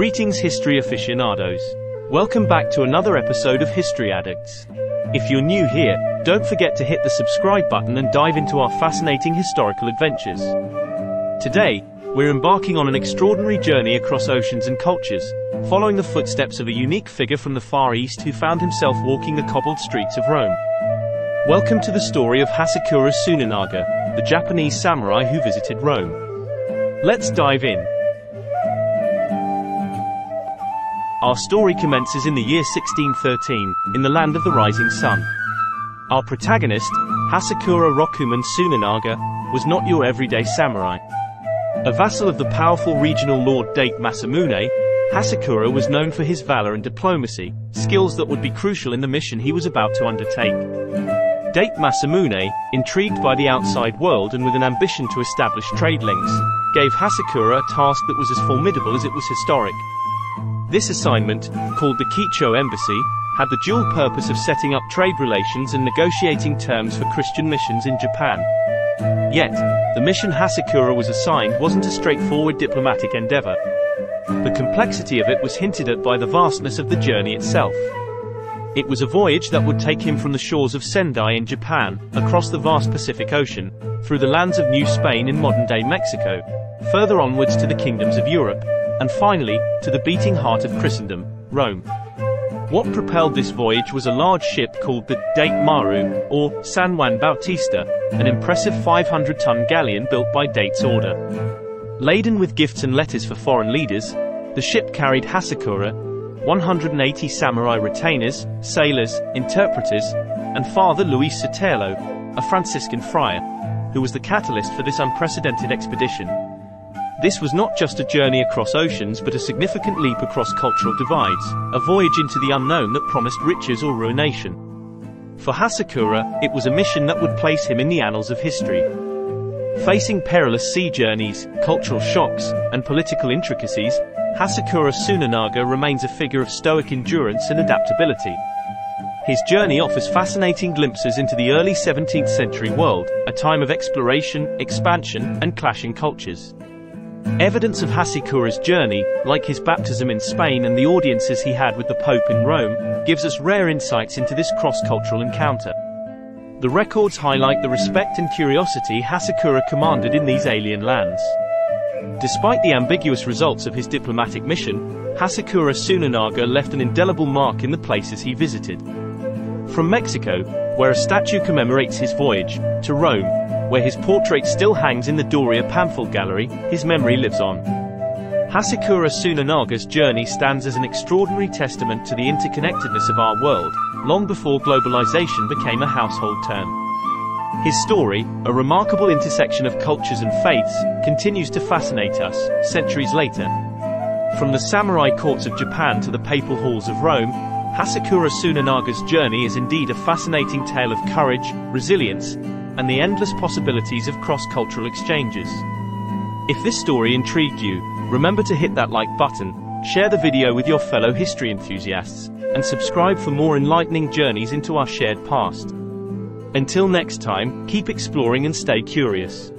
Greetings, history aficionados. Welcome back to another episode of History Addicts. If you're new here, don't forget to hit the subscribe button and dive into our fascinating historical adventures. Today, we're embarking on an extraordinary journey across oceans and cultures, following the footsteps of a unique figure from the Far East who found himself walking the cobbled streets of Rome. Welcome to the story of Hasekura Tsunenaga, the Japanese samurai who visited Rome. Let's dive in. Our story commences in the year 1613, in the land of the rising sun. Our protagonist, Hasekura Rokuemon Tsunenaga, was not your everyday samurai. A vassal of the powerful regional lord Date Masamune, Hasekura was known for his valor and diplomacy, skills that would be crucial in the mission he was about to undertake. Date Masamune, intrigued by the outside world and with an ambition to establish trade links, gave Hasekura a task that was as formidable as it was historic. This assignment, called the Keicho Embassy, had the dual purpose of setting up trade relations and negotiating terms for Christian missions in Japan. Yet, the mission Hasekura was assigned wasn't a straightforward diplomatic endeavor. The complexity of it was hinted at by the vastness of the journey itself. It was a voyage that would take him from the shores of Sendai in Japan, across the vast Pacific Ocean, through the lands of New Spain in modern-day Mexico, further onwards to the kingdoms of Europe, and finally, to the beating heart of Christendom, Rome. What propelled this voyage was a large ship called the Date Maru, or San Juan Bautista, an impressive 500-ton galleon built by Date's order. Laden with gifts and letters for foreign leaders, the ship carried Hasekura, 180 samurai retainers, sailors, interpreters, and Father Luis Sotelo, a Franciscan friar, who was the catalyst for this unprecedented expedition. This was not just a journey across oceans but a significant leap across cultural divides, a voyage into the unknown that promised riches or ruination. For Hasekura, it was a mission that would place him in the annals of history. Facing perilous sea journeys, cultural shocks, and political intricacies, Hasekura Tsunenaga remains a figure of stoic endurance and adaptability. His journey offers fascinating glimpses into the early 17th century world, a time of exploration, expansion, and clashing cultures. Evidence of Hasekura's journey, like his baptism in Spain and the audiences he had with the Pope in Rome, gives us rare insights into this cross-cultural encounter. The records highlight the respect and curiosity Hasekura commanded in these alien lands. Despite the ambiguous results of his diplomatic mission, Hasekura Tsunenaga left an indelible mark in the places he visited. From Mexico, where a statue commemorates his voyage, to Rome, where his portrait still hangs in the Doria Pamphilj Gallery, his memory lives on. Hasekura Tsunenaga's journey stands as an extraordinary testament to the interconnectedness of our world, long before globalization became a household term. His story, a remarkable intersection of cultures and faiths, continues to fascinate us, centuries later. From the samurai courts of Japan to the papal halls of Rome, Hasekura Tsunenaga's journey is indeed a fascinating tale of courage, resilience, and the endless possibilities of cross-cultural exchanges. If this story intrigued you, remember to hit that like button, share the video with your fellow history enthusiasts, and subscribe for more enlightening journeys into our shared past. Until next time, keep exploring and stay curious.